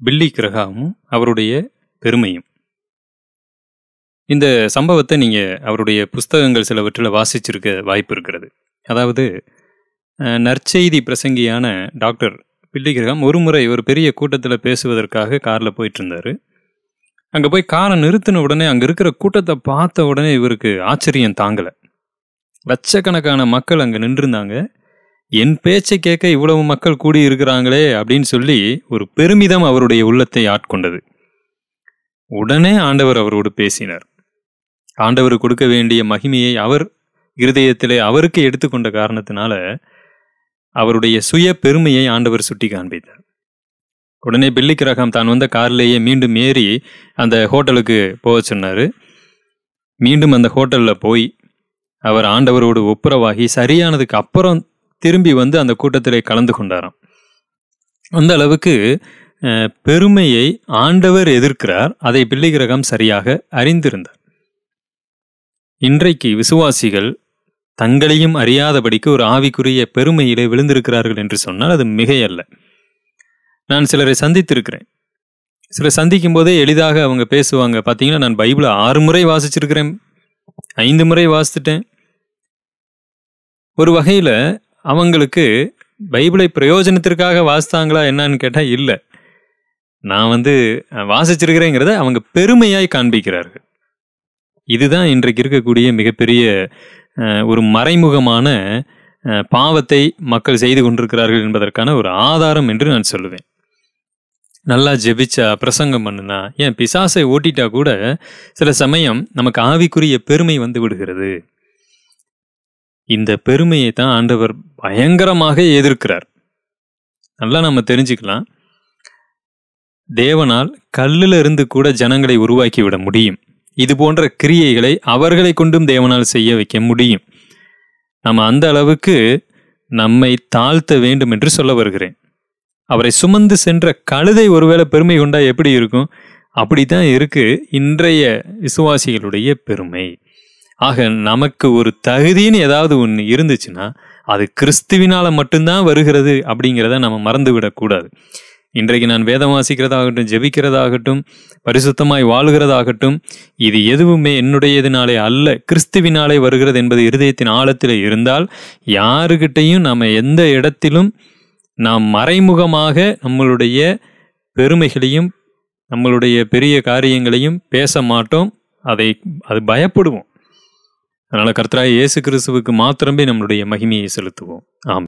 பில்லி கிரகாமும் அவருடைய பெருமையும். இந்த சம்பவத்தை நீங்கள் அவருடைய புஸ்தகங்கள் சிலவற்றில் வாசிச்சிருக்க வாய்ப்பு இருக்கிறது. அதாவது நற்செய்தி பிரசங்கியான டாக்டர் பில்லி கிரகம் ஒரு முறை ஒரு பெரிய கூட்டத்தில் பேசுவதற்காக காரில் போயிட்டு இருந்தார் அங்கே போய் காரை நிறுத்தின உடனே அங்கே இருக்கிற கூட்டத்தை பார்த்த உடனே இவருக்கு ஆச்சரியம் தாங்கலை. லட்சக்கணக்கான மக்கள் அங்கே நின்றுருந்தாங்க. என் பேச்சை கேட்க இவ்வளவு மக்கள் கூடி இருக்கிறாங்களே அப்படின்னு சொல்லி ஒரு பெருமிதம் அவருடைய உள்ளத்தை ஆட்கொண்டது. உடனே ஆண்டவர் அவரோடு பேசினார். ஆண்டவர் கொடுக்க வேண்டிய மகிமையை அவர் இருதயத்திலே அவருக்கு எடுத்துக்கொண்ட காரணத்தினால அவருடைய சுய பெருமையை ஆண்டவர் சுட்டி காண்பித்தார் உடனே பில்லிக் கிரகம் தான் வந்த கார்லேயே மீண்டும் ஏறி அந்த ஹோட்டலுக்கு போக சொன்னார். மீண்டும் அந்த ஹோட்டலில் போய் அவர் ஆண்டவரோடு ஒப்புரவாகி சரியானதுக்கு அப்புறம் திரும்பி வந்து அந்த கூட்டத்திலே கலந்து கொண்டாராம். அந்த அளவுக்கு பெருமையை ஆண்டவர் எதிர்க்கிறார். அதை பிள்ளை கிரகம் சரியாக அறிந்திருந்தார். இன்றைக்கு விசுவாசிகள் தங்களையும் அறியாதபடிக்கு ஒரு ஆவிக்குரிய பெருமையிலே விழுந்திருக்கிறார்கள் என்று சொன்னால் அது மிகையல்ல. நான் சிலரை சந்தித்திருக்கிறேன். சிலர் சந்திக்கும் போதே எளிதாக அவங்க பேசுவாங்க. பார்த்தீங்கன்னா நான் பைபிளை ஆறு முறை வாசிச்சிருக்கிறேன். ஐந்து முறை வாசித்துட்டேன். ஒரு வகையில் அவங்களுக்கு பைபிளை பிரயோஜனத்திற்காக வாசித்தாங்களா என்னன்னு கேட்டால் இல்லை. நான் வந்து வாசிச்சிருக்கிறேங்கிறத அவங்க பெருமையாய் காண்பிக்கிறார்கள். இதுதான் இன்றைக்கு இருக்கக்கூடிய மிகப்பெரிய ஒரு மறைமுகமான பாவத்தை மக்கள் செய்து கொண்டிருக்கிறார்கள் என்பதற்கான ஒரு ஆதாரம் என்று நான் சொல்லுவேன். நல்லா ஜெபிச்சா பிரசங்கம் பண்ணுனா ஏன் பிசாசை ஓட்டிட்டா கூட சில சமயம் நமக்கு ஆவிக்குரிய பெருமை வந்து விடுகிறது. இந்த பெருமையை தான் ஆண்டவர் பயங்கரமாக எதிர்க்கிறார். நல்லா நம்ம தெரிஞ்சுக்கலாம். தேவனால் கல்லில் இருந்து கூட ஜனங்களை உருவாக்கி விட முடியும். இது போன்ற கிரியைகளை அவர்களை கொண்டும் தேவனால் செய்ய வைக்க முடியும். நம்ம அந்த அளவுக்கு நம்மை தாழ்த்த வேண்டும் என்று சொல்ல வருகிறேன். அவரை சுமந்து சென்ற கழுதை ஒருவேளை பெருமை கொண்டா எப்படி இருக்கும்? அப்படித்தான் இருக்கு இன்றைய விசுவாசிகளுடைய பெருமை. ஆக நமக்கு ஒரு தகுதின்னு ஏதாவது ஒன்று இருந்துச்சுன்னா அது கிறிஸ்துவினால் மட்டும்தான் வருகிறது அப்படிங்கிறத நம்ம மறந்து விடக்கூடாது இன்றைக்கு நான் வேதம் வாசிக்கிறதாகட்டும் ஜெபிக்கிறதாகட்டும் பரிசுத்தமாய் வாழ்கிறதாகட்டும் இது எதுவுமே என்னுடையதினாலே அல்ல கிறிஸ்துவினாலே வருகிறது என்பது இருதயத்தின் ஆழத்தில் இருந்தால் யாருக்கிட்டையும் நாம் எந்த இடத்திலும் நாம் மறைமுகமாக நம்மளுடைய பெருமைகளையும் நம்மளுடைய பெரிய காரியங்களையும் பேச மாட்டோம். அதை அது பயப்படுவோம். அதனால கர்த்தராய் இயேசு கிறிஸ்துவுக்கு மாத்திரமே நம்மளுடைய மகிமையை செலுத்துவோம். ஆம்